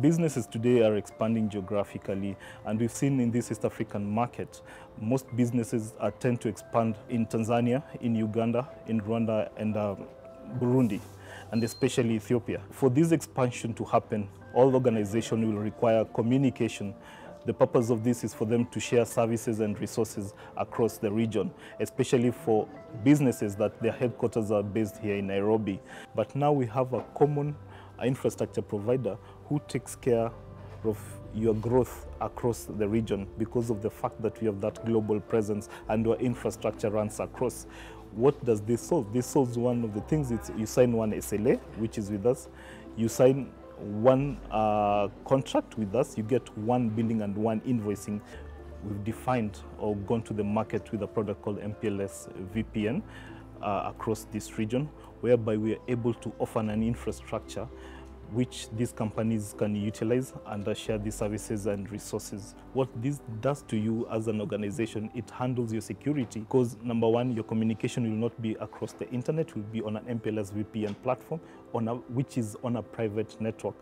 Businesses today are expanding geographically, and we've seen in this East African market, most businesses are tend to expand in Tanzania, in Uganda, in Rwanda, and uh, Burundi, and especially Ethiopia. For this expansion to happen, all organizations will require communication the purpose of this is for them to share services and resources across the region, especially for businesses that their headquarters are based here in Nairobi. But now we have a common infrastructure provider who takes care of your growth across the region because of the fact that we have that global presence and our infrastructure runs across. What does this solve? This solves one of the things. It's you sign one SLA, which is with us. You sign one uh, contract with us, you get one billing and one invoicing. We've defined or gone to the market with a product called MPLS VPN uh, across this region, whereby we are able to offer an infrastructure which these companies can utilize and uh, share the services and resources. What this does to you as an organization, it handles your security because number one, your communication will not be across the internet, it will be on an MPLS VPN platform on a, which is on a private network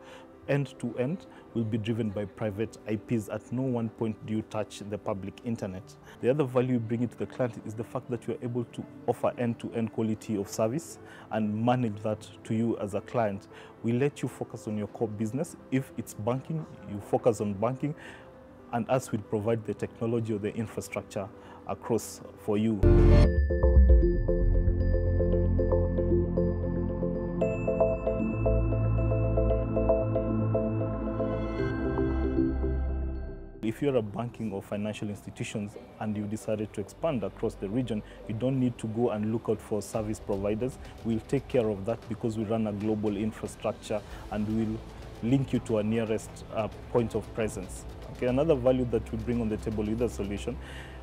end to end will be driven by private IPs. At no one point do you touch the public internet. The other value you bring it to the client is the fact that you are able to offer end to end quality of service and manage that to you as a client. We let you focus on your core business. If it's banking, you focus on banking, and us will provide the technology or the infrastructure across for you. If you're a banking or financial institutions and you decided to expand across the region, you don't need to go and look out for service providers. We'll take care of that because we run a global infrastructure and we'll link you to a nearest uh, point of presence. Okay, another value that we bring on the table with the solution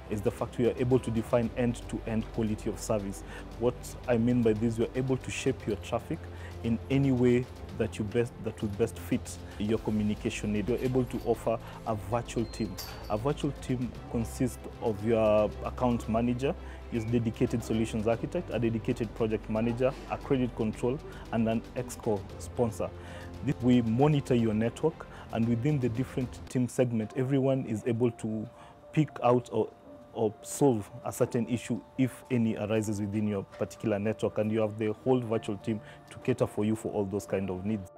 is the fact we are able to define end-to-end -end quality of service. What I mean by this, you're able to shape your traffic in any way that you best that will best fit your communication need. You're able to offer a virtual team. A virtual team consists of your account manager, your dedicated solutions architect, a dedicated project manager, a credit control, and an exco sponsor. We monitor your network, and within the different team segment, everyone is able to pick out or or solve a certain issue if any arises within your particular network and you have the whole virtual team to cater for you for all those kind of needs.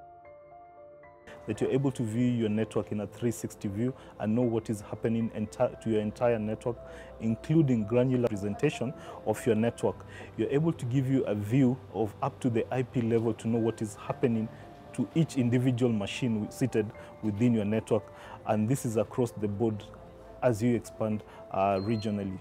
That you're able to view your network in a 360 view and know what is happening to your entire network, including granular presentation of your network. You're able to give you a view of up to the IP level to know what is happening to each individual machine seated within your network. And this is across the board as you expand uh, regionally.